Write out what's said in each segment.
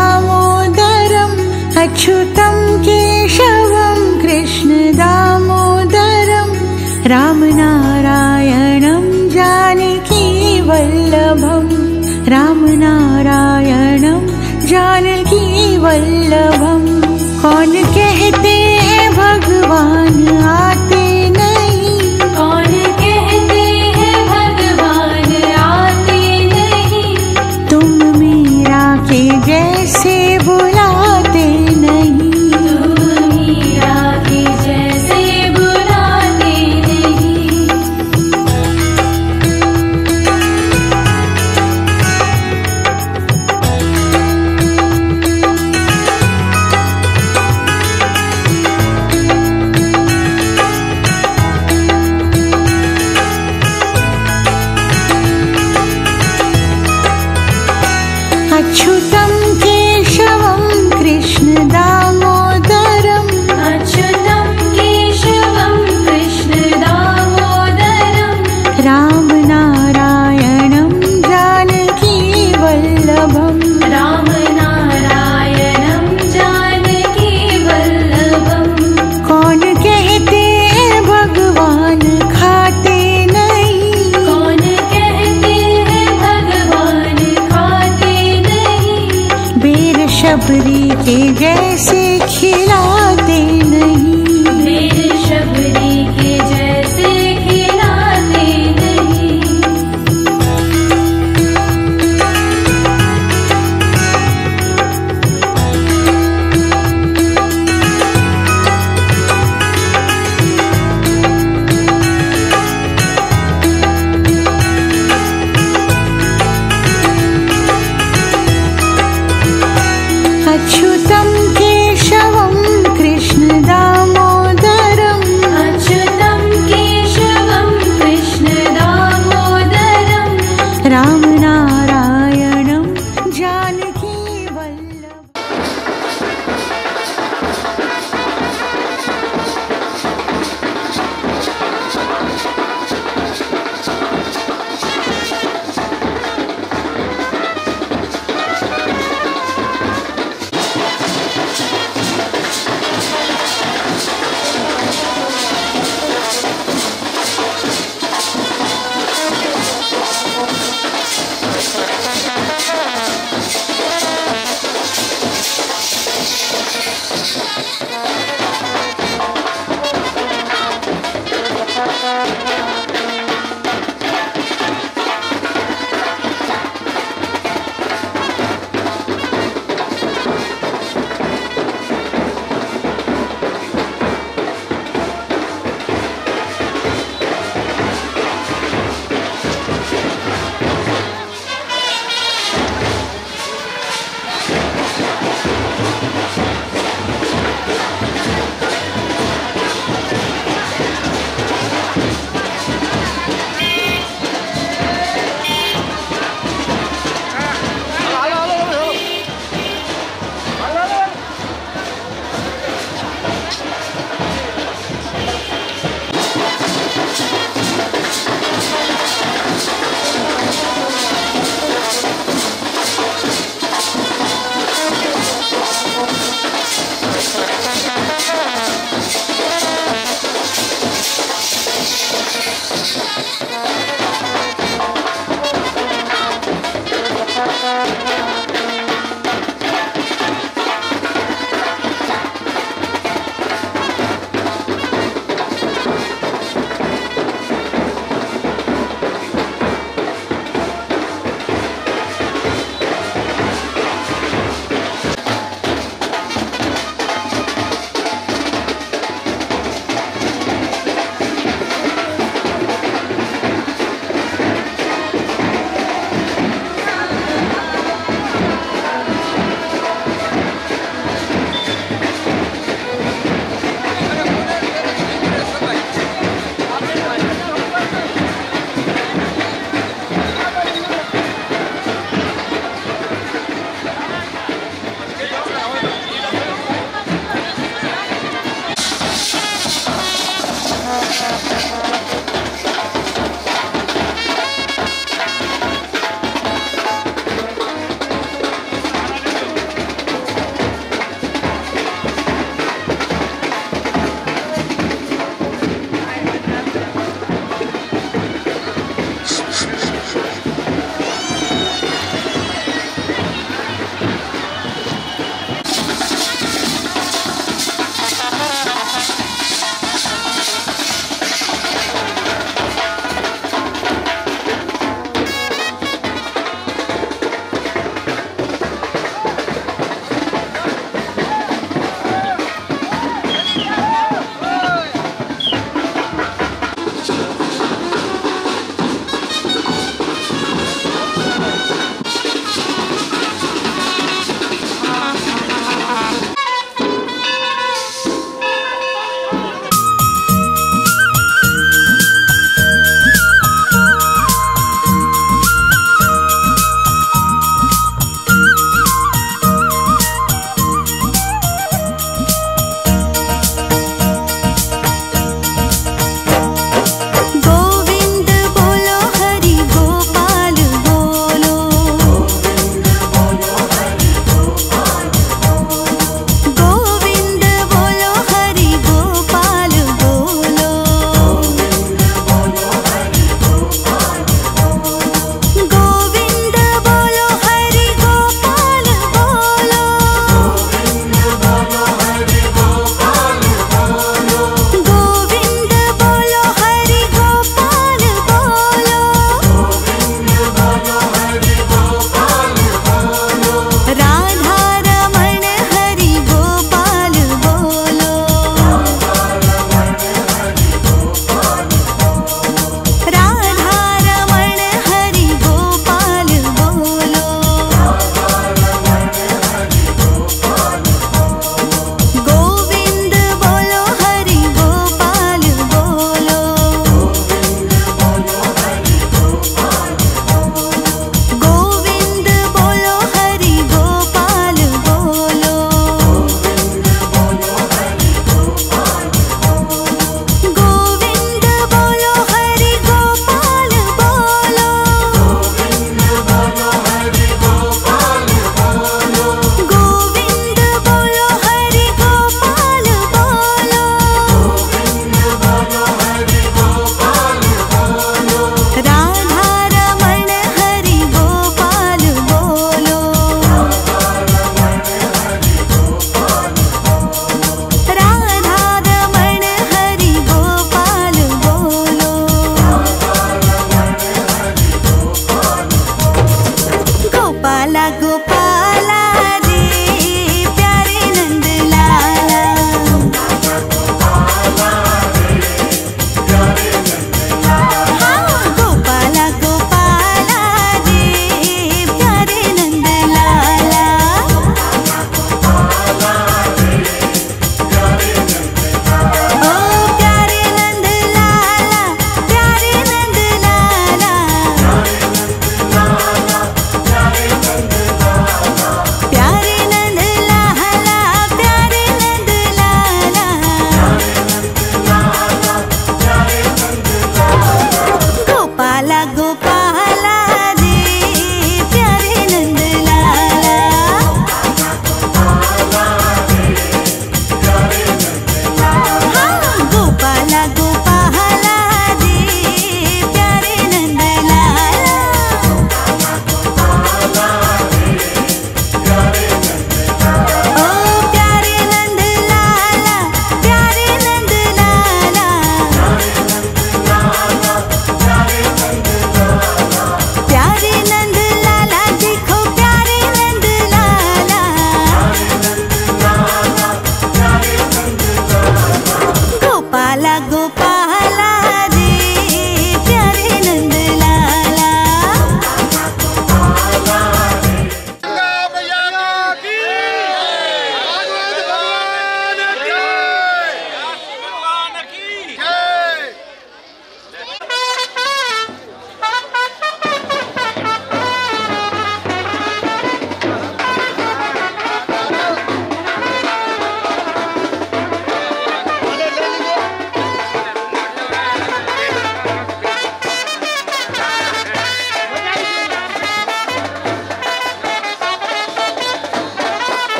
कृष्णदामोदरम् अच्युतं केशवं कृष्णदामोदरं रामनारायणं जानकी वल्लभं रामनारायणं जानकी वल्लभं कौन के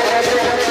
Yeah, yeah, yeah.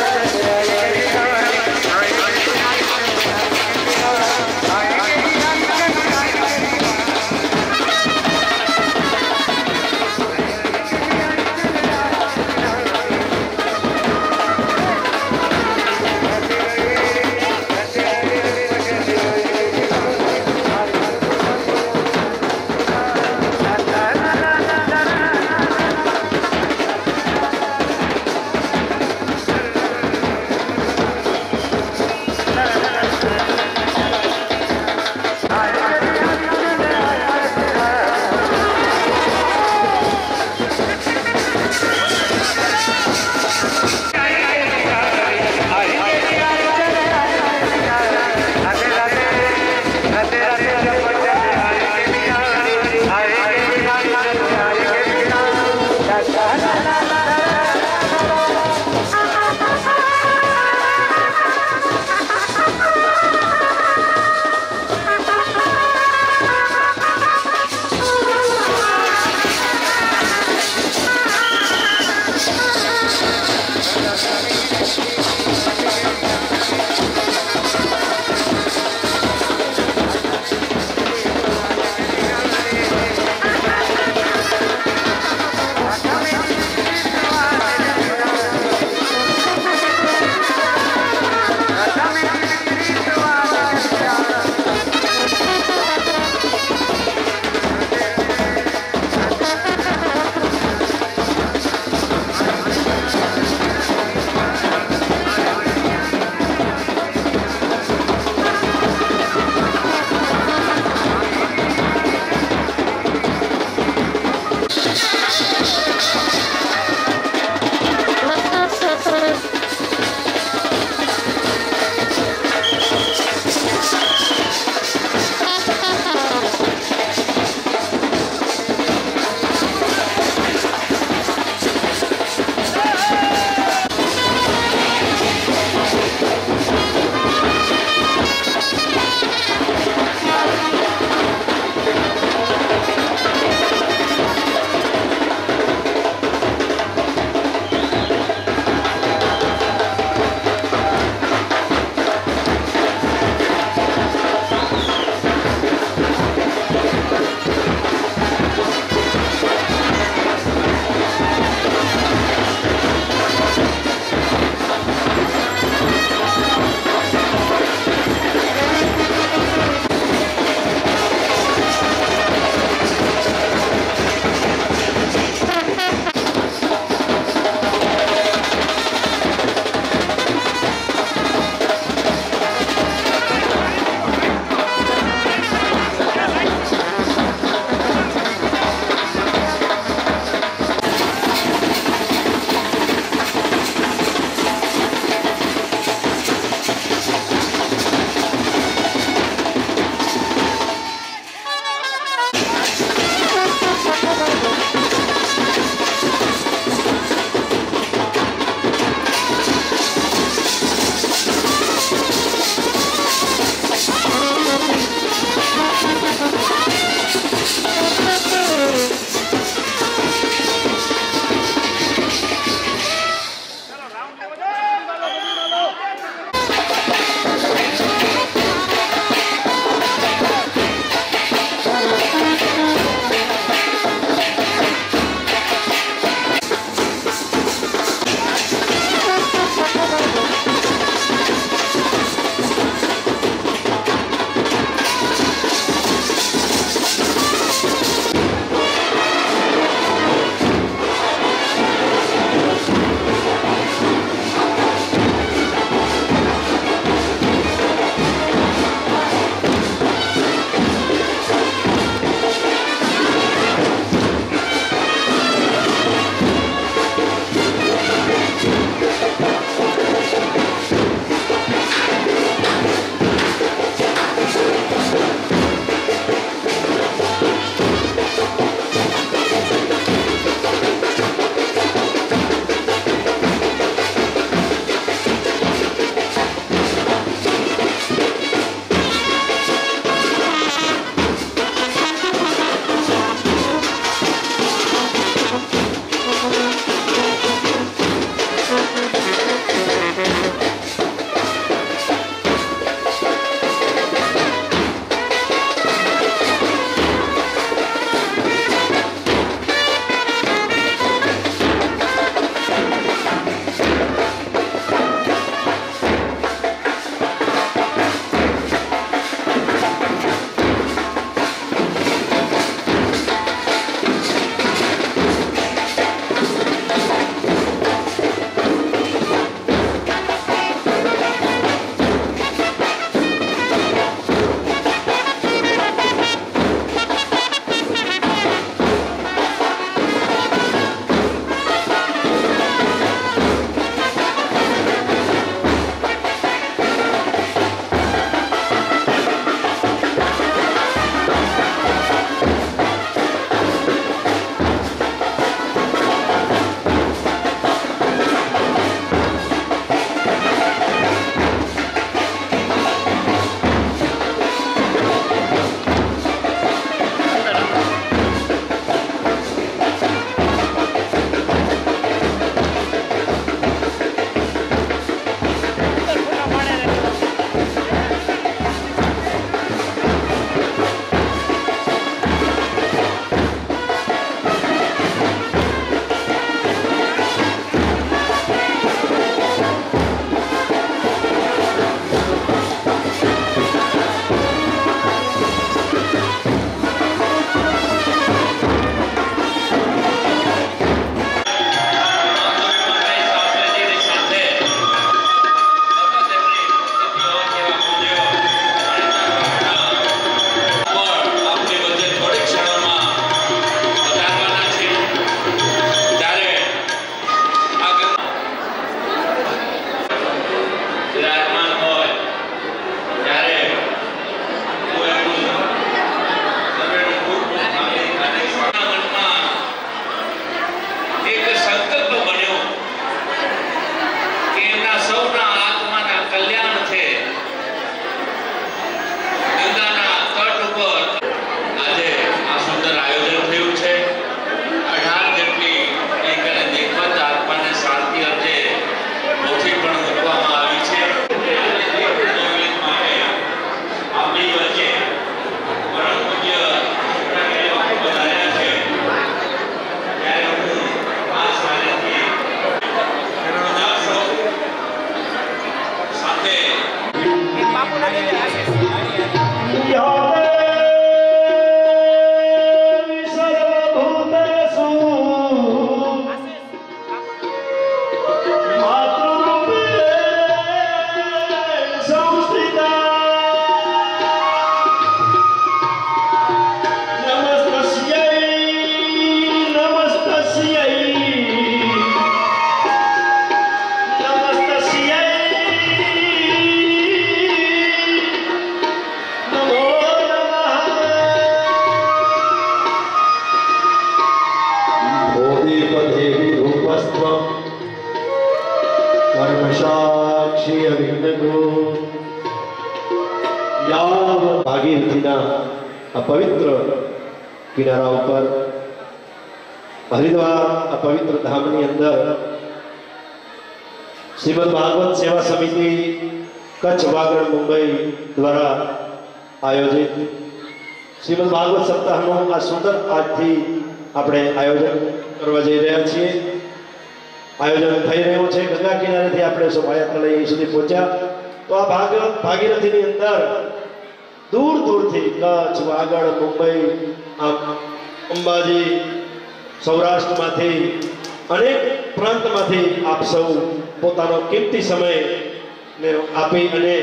આપી અને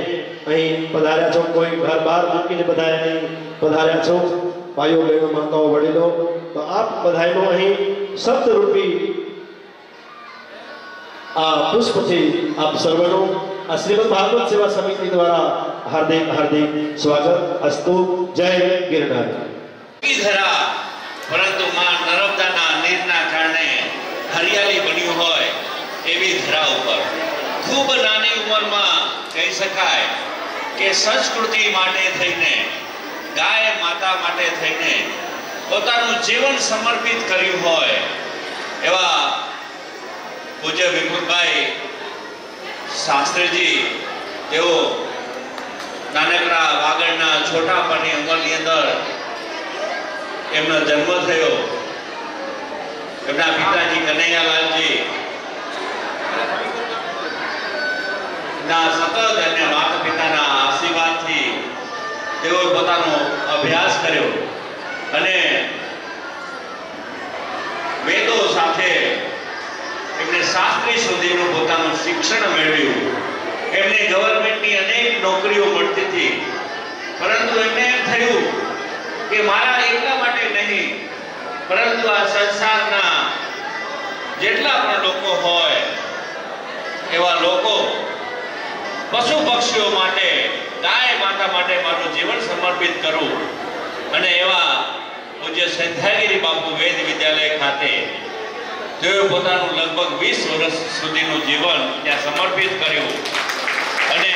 અહીં પધાર્યા છો કોઈ ઘર બહાર મૂકીને બધા અહીં પધાર્યા છો ભાઈઓ બહેનો માતાઓ વડીલો તો આપ બધાનો અહીં સપ્તરૂપી આ પુષ્પથી આપ સર્વનું આ શ્રીમદ ભાગવત સેવા સમિતિ દ્વારા હાર્દિક હાર્દિક સ્વાગત અસ્તુ જય ગિરનાર ઈ ધરા પરંતુ માં નર્મદાના નીરના કારણે હરિયાળી બન્યું હોય એવી ધરા ઉપર ખૂબ નાની ઉંમરમાં કહી શકાય કે સંસ્કૃતિ માટે થઈને, ગાય માતા માટે થઈને પોતાનું જીવન સમર્પિત કર્યું હોય એવા પૂજ્ય વિપુલભાઈ શાસ્ત્રીજી, તેઓ નાનકડા વાગડના છોટાપાની ઉંમરની અંદર એમનો જન્મ થયો. એમના પિતાજી કનૈયાલાલજી ના સતત અને માતા પિતાના આશીર્વાદથી તેઓ પોતાનો અભ્યાસ કર્યો. અને વેદો સાથે એમને શાસ્ત્રી સુધીનું પોતાનું શિક્ષણ મેળવ્યું. એમને ગવર્મેન્ટની અનેક નોકરીઓ મળતી હતી. પરંતુ એમને એમ થયું કે મારા એકલા માટે નહીં, પરંતુ આ સંસારના જેટલા પણ લોકો હોય એવા લોકો પશુ પક્ષીઓ માટે, ગાય માતા માટે મારું જીવન સમર્પિત કરું. અને એવા પૂજ્ય સંધ્યાગીરી બાપુ વેદ વિદ્યાલય ખાતે, તેઓએ પોતાનું લગભગ વીસ વર્ષ સુધીનું જીવન ત્યાં સમર્પિત કર્યું. અને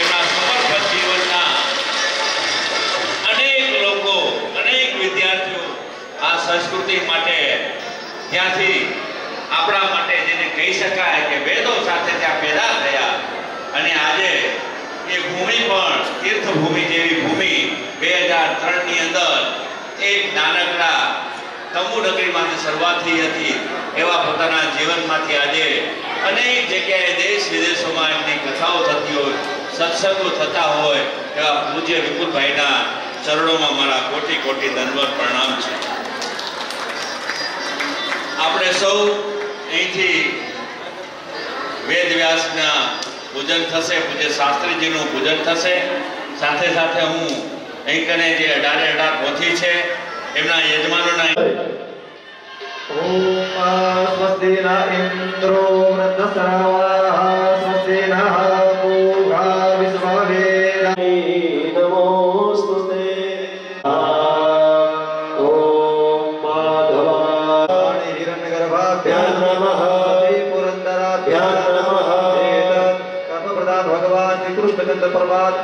એમના સમર્પિત જીવનના અનેક લોકો, અનેક વિદ્યાર્થીઓ આ સંસ્કૃતિ માટે ત્યાંથી આપણા માટે જેને કહી શકાય કે વેદો સાથે ત્યાં પેદા થયા અને આજે એ ભૂમિ પણ, તીર્થભૂમિ જેવી ભૂમિ બે હજાર ત્રણની અંદર એક નાનકડા તંબુ નગરીમાંથી શરૂઆત થઈ હતી. એવા પોતાના જીવનમાંથી આજે અનેક જગ્યાએ દેશ વિદેશોમાં એમની કથાઓ થતી હોય, સત્સંગો થતા હોય, એવા પૂજ્ય વિપુલભાઈના ચરણોમાં મારા કોટી કોટી દંડવત પ્રણામ છે. આપણે સૌ અહીંથી વેદ વ્યાસના પૂજન થશે, પૂજ્ય શાસ્ત્રીજીનું પૂજન થશે. સાથે સાથે હું અહીં કને જે અઢારે અઢાર પહોંચી છે, એમના યજમાનોના ઓમ સ્વસ્તિ ના ઇન્દ્રો વ્રત સરાવા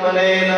ಮನೇನ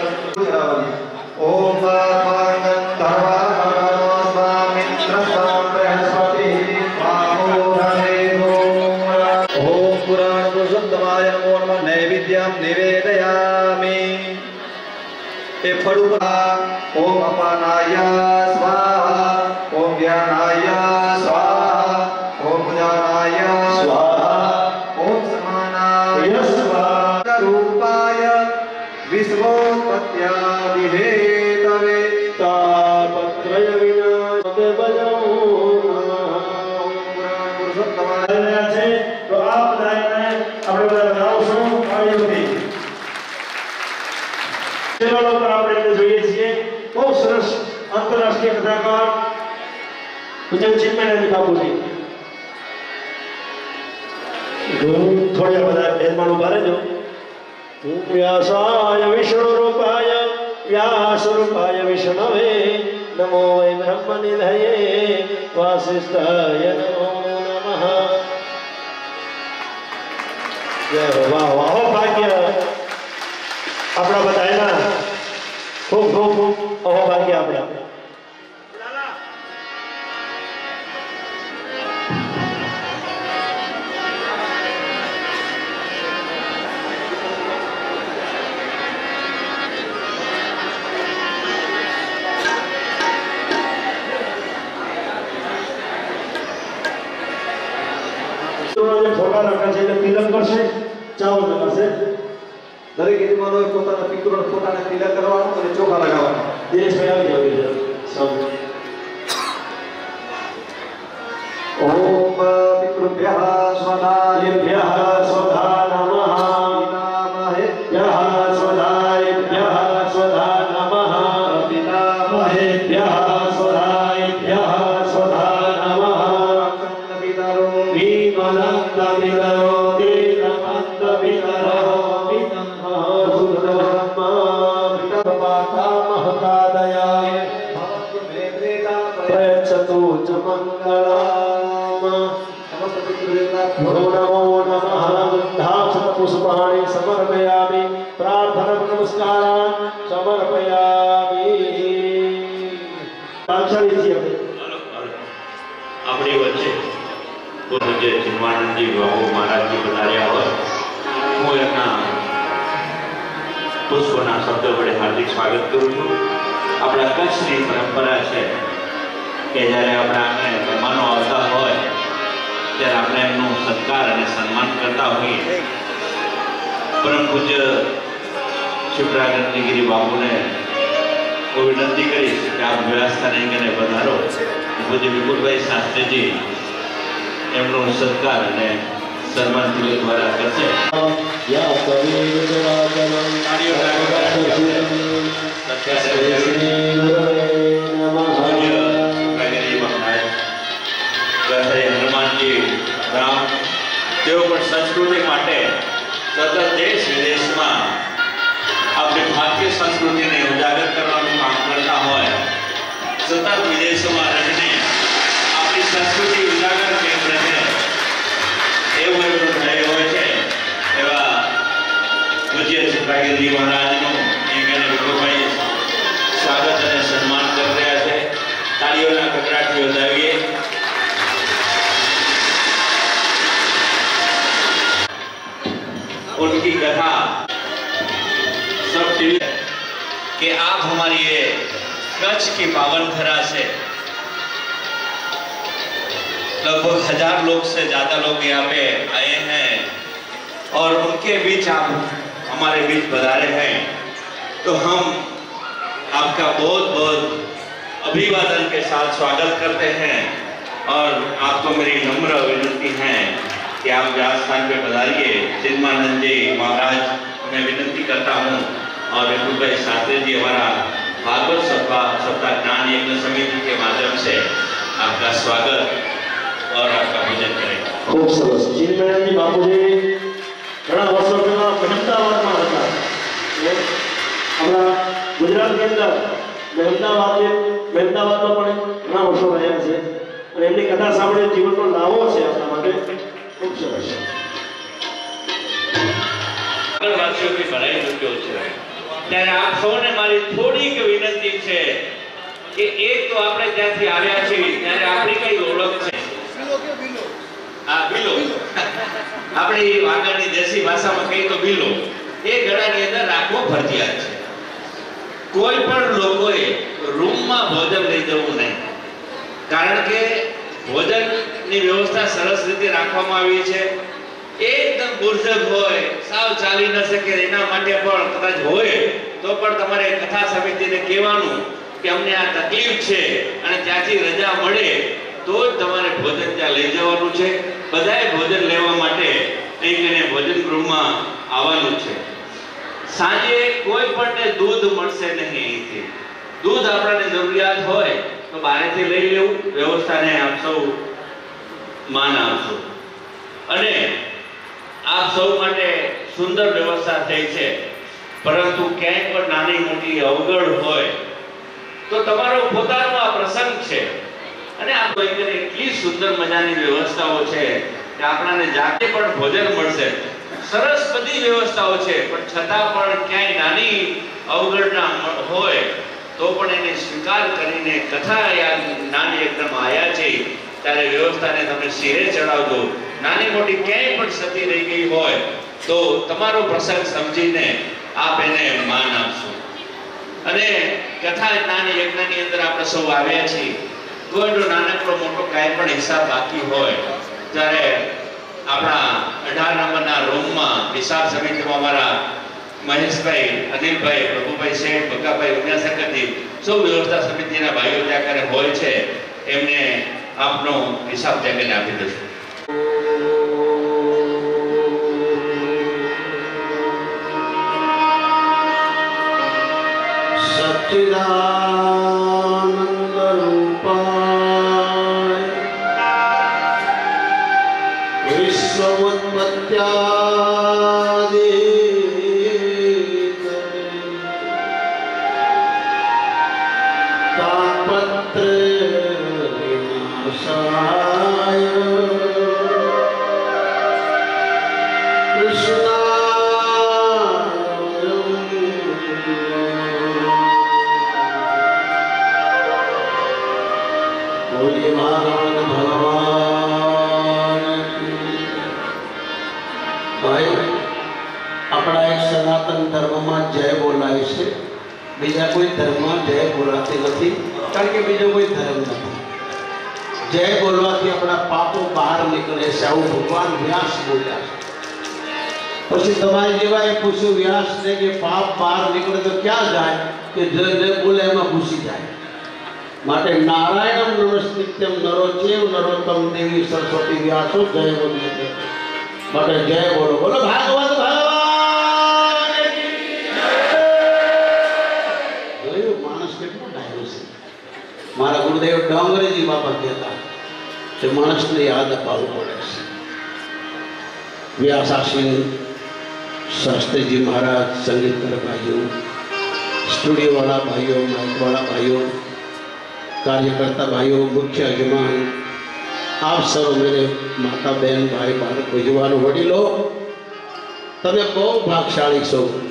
બીજા नमो वै ब्रह्मनिधये वासिष्ठाय नमो नमः। શબ્દ વડે હાર્દિક સ્વાગત કરું છું. આપણા કચ્છની પરંપરા છે કે જ્યારે આપણા આંગણે મહેમાનો આવતા હોય, ત્યારે આપણે એમનું સત્કાર અને સન્માન કરતા હોઈએ. પરમ પૂજ્ય શુક્રાનંદગીરી બાબુને હું વિનંતી કરીશ કે આપ વ્યવસ્થાને નહીં વધારો. પૂજ્ય વિપુલભાઈ શાસ્ત્રીજી એમનો સત્કાર અને સન્માન તિલક દ્વારા કરશે યા કવિ ચરાચરમ તાળીઓ લાગો. શ્રી ગુરવે નમઃ પૂજ્ય પ્રગતિ મહારાજ ગઢઈ હનુમાનજી રામ તેઓ પણ સંસ્કૃતિ માટે સતત દેશ વિદેશમાં આપણી ભારતીય સંસ્કૃતિને ઉજાગર કરવાનું કામ કરતા હોય સતત વિદેશોમાં રહીને આપણી સંસ્કૃતિ ઉજાગર કેમ રહે એવું એમનું ધ્યેય હોય છે એવા પૂજ્ય સુભાગીરજી મહારાજનું અહીંયા વિપુલભાઈ સ્વાગત અને સન્માન કરી રહ્યા છે તાળીઓના કકડાટથી વધાવીએ उनकी कथा सब टीवी कि आप हमारी ये कच्छ की पावन धरा से लगभग हज़ार लोग से ज़्यादा लोग यहाँ पे आए हैं और उनके बीच आप, हमारे बीच पधारे हैं तो हम आपका बहुत बहुत अभिवादन के साथ स्वागत करते हैं और आपको मेरी नम्र विनती है कि आप राजस्थान स्थान पे पधारिए चिन्मानंद जी महाराज, मैं विनती करता हूँ और विपुल भाई शास्त्री जी हमारा भागवत सप्ताह सप्ताह ज्ञान यज्ञ समिति के माध्यम से आपका स्वागत। ખૂબ સરસ. ચિન્મયાનંદજી બાપુજી. ઘણા વર્ષો પહેલા મહેમદાવાદમાં હતા હમણાં ગુજરાતની અંદર મહેમદાવાદ મહેમદાવાદમાં પણ ઘણા વર્ષો રહ્યા છે. અને એમની કથા સાંભળી જીવનનો લાવો છે આપણા માટે. ખૂબ સરસ. વાસીઓથી ભરાઈ ચૂક્યો છે. ત્યારે આપ સૌને મારી થોડીક વિનંતી છે કે એક તો આપણે ત્યાંથી આવ્યા છીએ, ત્યારે આપણી કઈ ઓળખ બિલો આપણી વાગડની દેશી ભાષામાં કહીએ તો બિલો એ ગળાની અંદર રાખવો ફરજિયાત છે. કોઈ પણ લોકોએ રૂમમાં ભોજન લઈ જવું નહીં. કારણ કે ભોજનની વ્યવસ્થા સરસ રીતે રાખવામાં આવી છે. એકદમ બુર્જક હોય સાવ ચાલી ન શકે એના માટે પણ કદાચ હોય તો પણ તમારે કથા સમિતિને કહેવાનું કે અમને આ તકલીફ છે અને ત્યાંથી રજા મળે તો જ તમારે ભોજન ત્યાં લઈ જવાનું છે. બધાએ ભોજન લેવા માટે અહીં કને ભોજન ગૃહમાં આવવાનું છે. સાંજે કોઈ પણને દૂધ મળશે નહીં અહીંથી. દૂધ આપણને જરૂરિયાત હોય તો બહારેથી લઈ લેવું. વ્યવસ્થાને આપ સૌ માન આપશો અને આપ સૌ માટે સુંદર વ્યવસ્થા થઈ છે. પરંતુ ક્યાંય પણ નાની મોટી અવગણ હોય તો તમારો પોતાનો આ પ્રસંગ છે. અને આ ભાઈને એટલી સુંદર મજાની વ્યવસ્થાઓ છે કે આપણાને જાતે પણ ભોજન મળશે. સરસ બધી વ્યવસ્થાઓ છે, પણ છતાં પણ ક્યાંય નાની અવગણના હોય તો પણ એને સ્વીકાર કરીને કથા નાની એકદમ આયા છે, ત્યારે વ્યવસ્થાને તમે શિરે ચડાવજો. નાની મોટી ક્યાંય પણ સતી રહી ગઈ હોય તો તમારો પ્રસંગ સમજીને આપ એને માન આપશો. અને કથા નાની યજ્ઞની અંદર આપણે સૌ આવ્યા છીએ. કોઈનો નાનકડો મોટો કાંઈ પણ હિસાબ બાકી હોય, ત્યારે આપણા અઢાર નંબરના રૂમમાં હિસાબ સમિતિમાં અમારા મહેશભાઈ, અનિલભાઈ, પ્રભુભાઈ શેઠ, બકાભાઈ ઉમિયાશંકરજી સૌ વ્યવસ્થા સમિતિના ભાઈઓ ત્યાં કરે હોય છે, એમને આપનો હિસાબ ત્યાં આપી દઈશું. સચ્ચિદાનંદ જય બોલાય છે બીજા કોઈ ધર્મમાં જય બોલાતી નથી કારણ કે બીજો કોઈ ધર્મ નથી જય બોલવાથી આપણા પાપો બહાર નીકળે છે આવું ભગવાન વ્યાસ બોલ્યા છે પછી તમારી જેવા એ પૂછ્યું વ્યાસને કે પાપ બહાર નીકળે તો ક્યાં જાય કે જે જે બોલે એમાં ઘૂસી જાય માટે નારાયણમ નમસ્તિત્યમ નરો ચેવ નરોત્તમ દેવી સરસ્વતી વ્યાસો જય બોલીએ છે. માટે જય બોલો બોલો ભાગવત कामदेव डांगरे जी बाबा कहता जो मानस ने याद पाल पड़े व्यासा शास्त्री जी महाराज, संगीतकार भाइयों, स्टूडियो वाला भाइयों, माइक वाला भाइयों, कार्यकर्ता भाइयों, मुख्य अभिमान, आप सब मेरे माता बहन भाई बालक युवा वडिलो, तब बहुत भागशाड़ी सौ।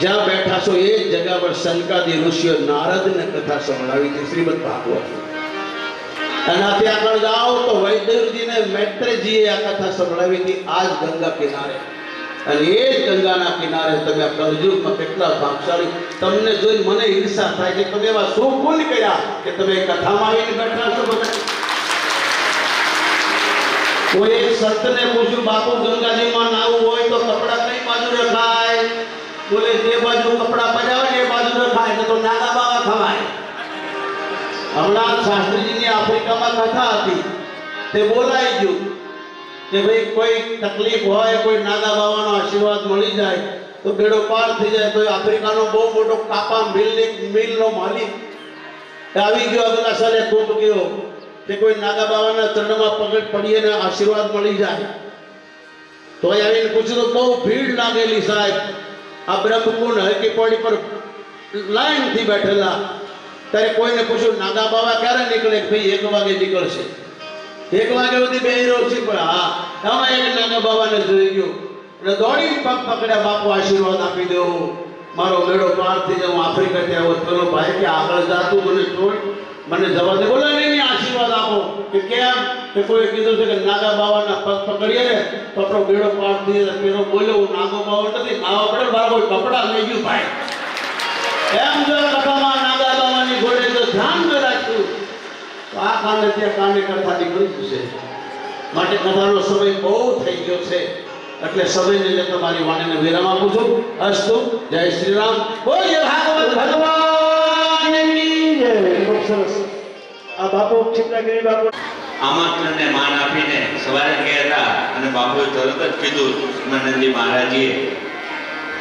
જ્યાં બેઠા છો એ જ જગા પર શંકાદી ઋષિઓ નારદને કથા સંભળાવી હતી શ્રીમદ ભાગવત. એનાથી આગળ જાઓ તો વૈદ્યજીને મૈત્રેજીએ આ કથા સંભળાવી હતી આ ગંગા કિનારે. અને એ જ ગંગાના કિનારે તમે કલયુગમાં કેટલા ભાગશાળી, તમને જોઈ મને ઈર્ષા થાય છે, તમે એવા શું ભૂલ કર્યા કે તમે કથામાં આવીને બેઠા છો બધા? કોઈ એક સંતને પૂછ્યું, બાપુ, ગંગાજીમાં નાવું હોય તો કપડા કઈ બાજુ રખાય બોલે જે બાજુ કપડા પજાવે ને, એ બાજુ ન નહીં તો નાના બાવા ખવાય. હમણાં શાસ્ત્રીજીની આફ્રિકામાં કથા હતી. તે બોલાઈ ગયું કે ભાઈ કોઈ તકલીફ હોય, કોઈ નાના બાવાનો આશીર્વાદ મળી જાય, તો બેડો પાર થઈ જાય, તો આફ્રિકાનો બહુ મોટો કાપા મિલની મિલનો માલિક એ આવી ગયો અગલા સાલે તૂટ ગયો કે કોઈ નાગા બાવાના ચરણમાં પગડ પડીએ ને આશીર્વાદ મળી જાય. તો એ આવીને પૂછ્યું બહુ ભીડ લાગેલી સાહેબ. આ બ્રહ્મકુંડ હરકી પડી પર લાઈનથી બેઠેલા ત્યારે કોઈને પૂછ્યું નાગા બાવા ક્યારે નીકળે કે ભાઈ એક વાગે નીકળશે એક વાગે સુધી બે છે પણ હા આમાં એક નાના બાબાને જોઈ ગયો એટલે દોડીને પગ પકડ્યા બાપુ આશીર્વાદ આપી દો મારો મેળો પાર થઈ જાય હું આફ્રિકાથી આવ્યો પેલો ભાઈ કે આગળ જાતું મને છોડ મને જવા દે નહીં આશીર્વાદ આપો. કે કેમ? કે કોઈ કીધું છે કે નાગા બાવાના પગ પકડીએ ને તો આપણો બેડો પાર થઈ પેલો બોલ્યો, હું નાગો બાવો નથી ખાવા પડે મારા કોઈ કપડાં લઈ ગયું ભાઈ. એમ જો કથામાં નાગા બાવાની ઘોડે જો ધ્યાન ન રાખ્યું. તો આ કાને ત્યાં કાને કથા નીકળી જશે માટે તમારો સમય બહુ થઈ ગયો છે. એટલે સમયને લીધે તમારી વાણીને વિરામ આપું છું. અસ્તુ, જય શ્રી રામ. બોલીએ ભાગવત ભગવાનની આ બાપુ ચિત્રાગીરી બાપુ. આમંત્રણને માન આપીને સવારે ગયા હતા અને બાપુએ તરત જ કીધું નંદી મહારાજીએ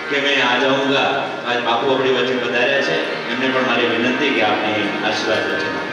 કે મેં આ જાઉંગા આજ બાપુ આપણી વચ્ચે પધાર્યા છે. એમને પણ મારી વિનંતી કે આપને આશીર્વાદ વચન આપો.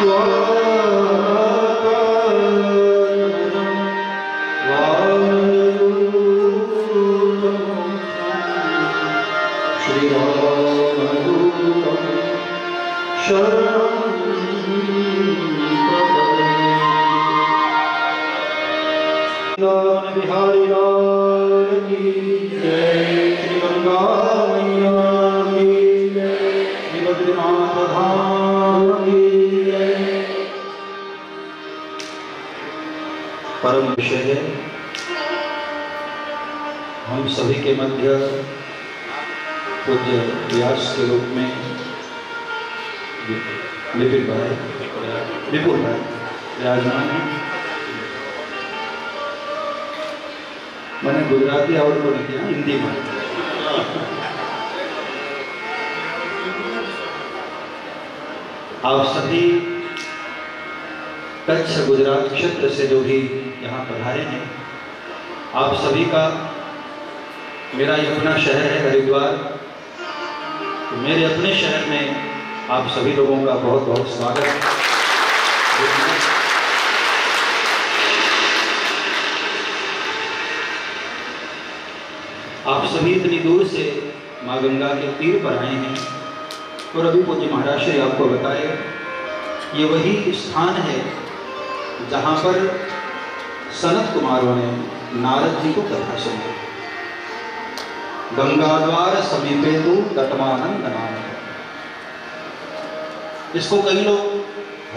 शरण सभी के मध्य पूज्य व्यास के रूप में विपिन भाई, विपुल भाई, विराजमान है। मैंने गुजराती आवड़को नहीं किया हिंदी में। आप सभी कच्छ गुजरात क्षेत्र से जो भी यहाँ पधारे हैं, आप सभी का मेरा ये अपना शहर है हरिद्वार। तो मेरे अपने शहर में आप सभी लोगों का बहुत बहुत स्वागत आप सभी इतनी दूर से माँ गंगा के तीर पर आए हैं और अभी पूज्य महाराज श्री आपको बताए ये वही स्थान है जहाँ पर सनत कुमारों ने नारद जी को कथा सुनी गंगाद्वार समीपे तु तटमानंद इसको कई लोग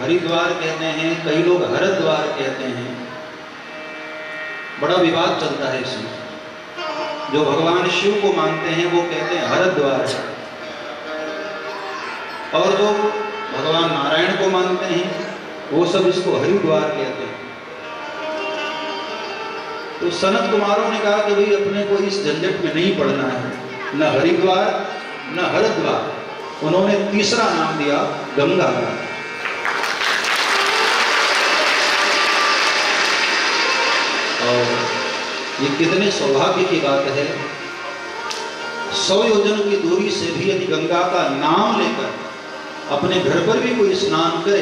हरिद्वार कहते हैं, कई लोग हरिद्वार कहते हैं। बड़ा विवाद चलता है इसमें। जो भगवान शिव को मानते हैं, वो कहते हैं हरिद्वार और जो भगवान नारायण को मानते हैं, वो सब इसको हरिद्वार कहते हैं। तो सनत कुमारों ने कहा कि भाई, अपने को इस झंझट में नहीं पड़ना है। न हरिद्वार न हरिद्वार। उन्होंने तीसरा नाम दिया, गंगा का और ये कितने सौभाग्य की बात है। सौ योजन की दूरी से भी यदि गंगा का नाम लेकर अपने घर पर भी कोई स्नान करे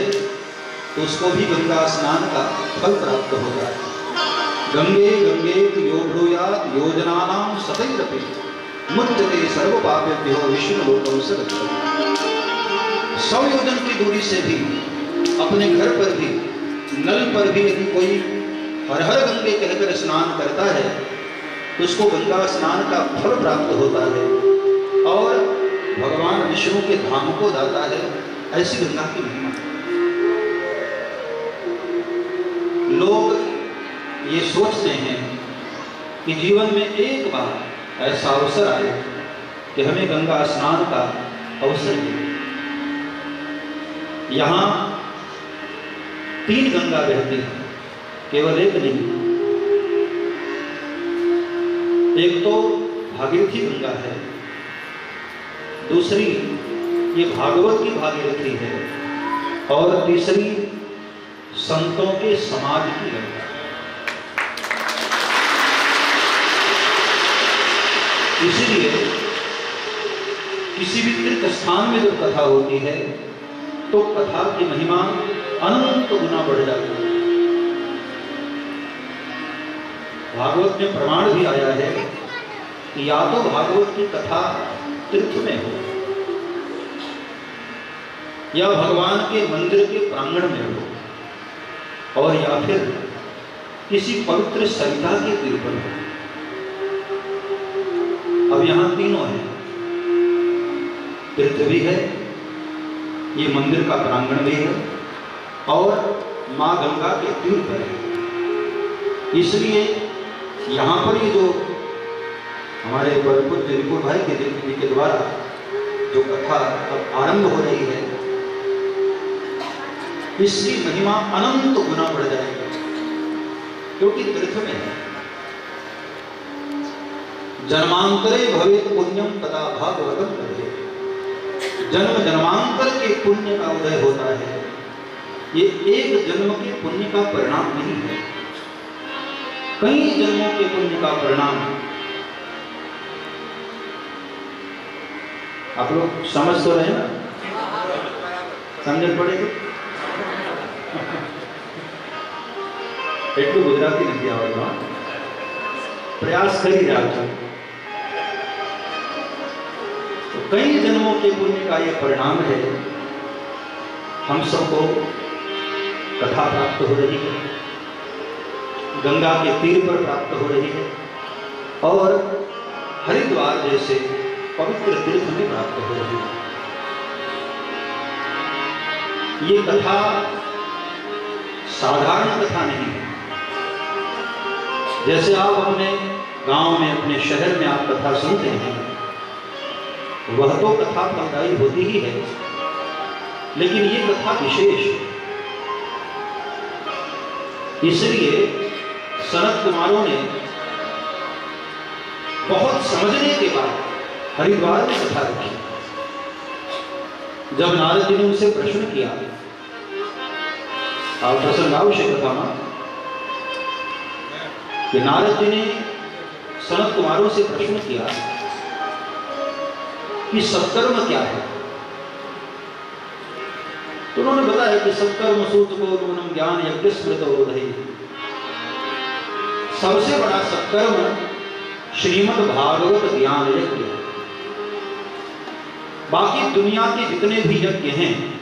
तो उसको भी गंगा स्नान का फल प्राप्त होता है गंगे गंगे यो भ्रूयात योजना सतैरपि। सर्व पापेभ्यो विष्णु से योजन की दूरी से भी, अपने घर पर भी, नल पर भी यदि कोई हर हर गंगे कहकर स्नान करता है तो उसको गंगा स्नान का फल प्राप्त होता है। और भगवान विष्णु के धाम को जाता है, ऐसी गंगा की महिमा। लोग ये सोचते हैं कि जीवन में एक बार ऐसा अवसर आए कि हमें गंगा स्नान का अवसर मिले। यहाँ तीन गंगा बहती है, केवल एक नहीं। एक तो भागीरथी गंगा है, दूसरी ये भागवत की भागीरथी है, और तीसरी संतों के समाज की गंगा। इसीलिए किसी भी तीर्थ स्थान में जब कथा होती है तो कथा की महिमा अनंत गुना बढ़ जाती है। भागवत में प्रमाण भी आया है कि या तो भागवत की कथा तीर्थ में हो, या भगवान के मंदिर के प्रांगण में हो, और या फिर किसी पवित्र सरिता के तीर पर हो। अब यहाँ तीनों है। तीर्थ भी है, ये मंदिर का प्रांगण भी है, और माँ गंगा के तीर पर है। इसलिए यहाँ पर ये जो हमारे बरपुर रिपुर भाई के जी के द्वारा जो कथा अब आरंभ हो रही है, इसकी महिमा अनंत गुना बढ़ जाएगी, क्योंकि तीर्थ में है। जन्मांतरे भवेत पुण्यम तथा भागवतम लभे जन्म जन्मांतर के पुण्य का उदय होता है ये एक जन्म के पुण्य का परिणाम नहीं है कई जन्मों के पुण्य का परिणाम आप लोग समझ तो रहे ना સમજણ પડે છે એટલું ગુજરાતી નથી આવડતું હા? પ્રયાસ કરી રહ્યા છું कई जन्मों के पुण्य का यह परिणाम है। हम सबको कथा प्राप्त हो रही है। गंगा के तीर पर प्राप्त हो रही है। और हरिद्वार जैसे पवित्र तीर्थ में प्राप्त हो रही है। ये कथा साधारण कथा नहीं है। जैसे आप अपने गाँव में, अपने शहर में आप कथा सुनते हैं वह तो कथा फलदायी होती ही है। लेकिन ये कथा विशेष है। इसलिए सनत कुमारों ने बहुत समझने के बाद हरिद्वार में कथा रखी। जब नारद जी ने उनसे प्रश्न किया, आप प्रसंग आवश्यक कथा में? कि नारद जी ने सनत कुमारों से प्रश्न किया कि सत्कर्म क्या है? तो उन्होंने बताया कि सत्कर्म सूत्र को नूनम ज्ञान यज्ञ स्मृत है। सबसे बड़ा सत्कर्म श्रीमद भागवत ज्ञान यज्ञ है। बाकी दुनिया के जितने भी यज्ञ हैं,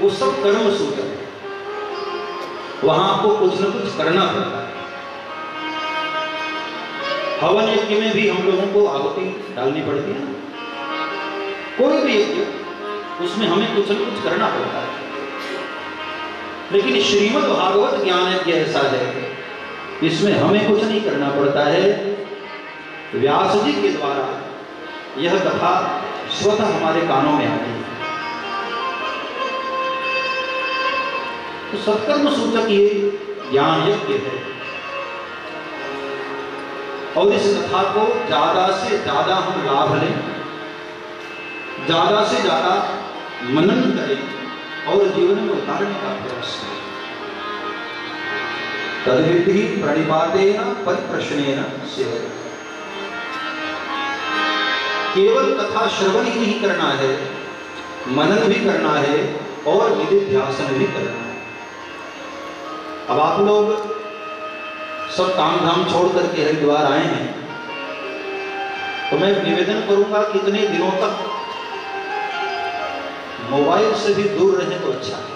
वो सब कर्म सूत्र है। वहाँ आपको कुछ न कुछ करना पड़ता है। हवन यज्ञ में भी हम लोगों को आहुति डालनी पड़ती है कोई भी यज्ञ उसमें हमें कुछ न कुछ करना पड़ता है। लेकिन श्रीमद भागवत ज्ञान यज्ञ ऐसा है इसमें हमें कुछ नहीं करना पड़ता है। व्यास जी के द्वारा यह कथा स्वतः हमारे कानों में आती है तो सत्कर्म सूचक ये ज्ञान यज्ञ है। और इस कथा को ज़्यादा से ज़्यादा हम लाभ लें। ज़्यादा से ज़्यादा मनन करें और जीवन में उतारने का प्रयास करें। तदविधि प्रणिपातेन परिप्रश्नेन सेवया केवल कथा श्रवण ही नहीं करना है, मनन भी करना है और निधिध्यासन भी करना है। अब आप लोग सब काम धाम छोड़ करके हरिद्वार आए हैं तो मैं निवेदन करूँगा कितने दिनों तक मोबाइल से भी दूर रहे तो अच्छा है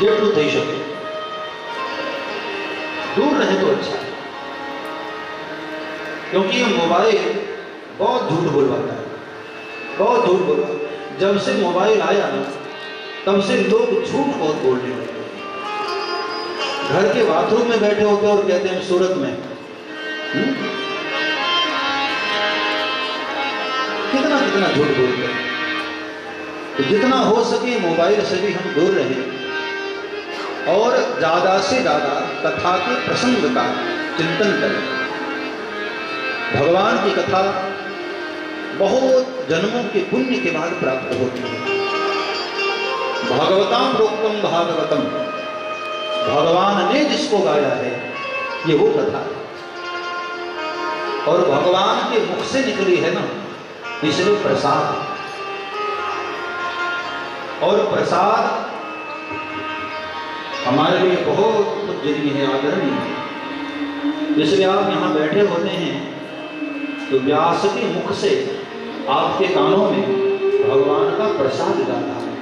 જેટલું થઈ શકે दूर रहे तो अच्छा है क्योंकि ये मोबाइल बहुत झूठ बोलवाता है बहुत झूठ बोलवा जब से मोबाइल आया ना तब से लोग झूठ बहुत बोलने लगे घर के बाथरूम में बैठे होते और कहते हैं सूरत में हम्म? कितना कितना झूठ बोलते हैं तो जितना हो सके मोबाइल से भी हम दूर रहें। और ज़्यादा से ज़्यादा कथा के प्रसंग का चिंतन करें। भगवान की कथा बहुत जन्मों के पुण्य के बाद प्राप्त होती है। भगवताम रोक्तम भागवतम। भगवान ने जिसको गाया है, ये वो कथा है। और भगवान के मुख से निकली है ना इसलिए प्रसाद। और प्रसाद हमारे लिए बहुत पूजनीय है, आदरणीय। है इसलिए आप यहाँ बैठे होते हैं तो व्यास के मुख से आपके कानों में भगवान का प्रसाद जाता है।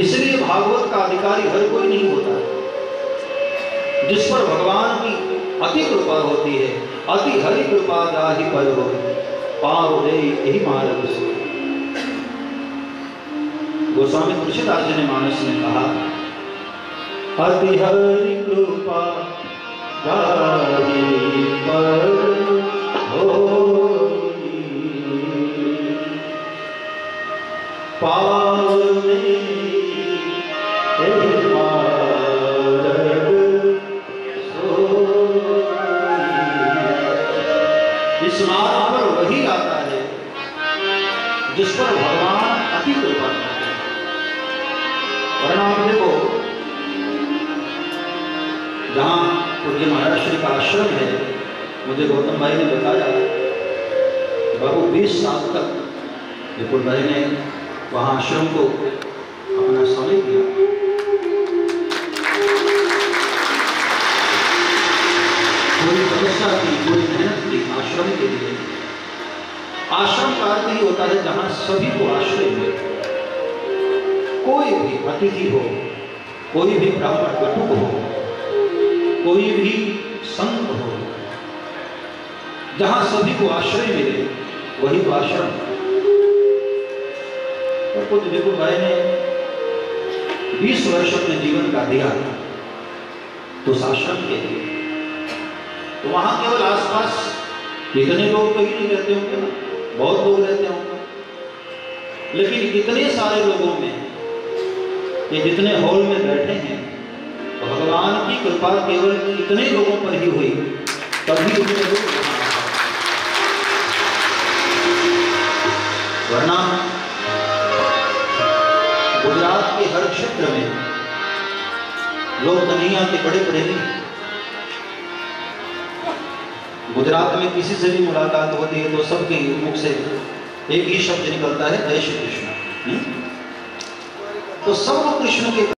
इसलिए भागवत का अधिकारी हर कोई नहीं होता। जिस पर भगवान की अति कृपा होती है, अति हरि कृपा जाहि पर हो। पाव दे यही मार्ग से गोस्वामी तुलसीदास जी ने मानस ने कहा, अति हरि कृपा पर पावने का आश्रम है। मुझे गौतम भाई ने बताया, बाबू 20 साल तक विपुल भाई ने वहाँ आश्रम को अपना समय दिया। पूरी तपस्या की, पूरी मेहनत की आश्रम के लिए। आश्रम का अर्थ ही होता है जहाँ सभी को आश्रय मिले। कोई भी अतिथि हो, कोई भी ब्राह्मण कटुक हो, कोई भी संत हो। जहाँ सभी को आश्रय मिले, वही तो आश्रम। और कुछ विपुल भाई ने 20 वर्ष अपने जीवन का दिया तो आश्रम के लिए। तो वहाँ केवल आसपास इतने लोग तो ही नहीं रहते होंगे ना, बहुत लोग रहते होंगे। लेकिन इतने सारे लोगों में, ये जितने हॉल में बैठे हैं भगवान की कृपा केवल इतने लोगों पर ही हुई, तभी यहाँ आए। वरना गुजरात के हर क्षेत्र में लोग कन्हैया के बड़े प्रेमी गुजरात में किसी से भी मुलाकात होती है तो सबके मुख से एक ही शब्द निकलता है, जय श्री कृष्ण हम्म? तो सब लोग कृष्ण के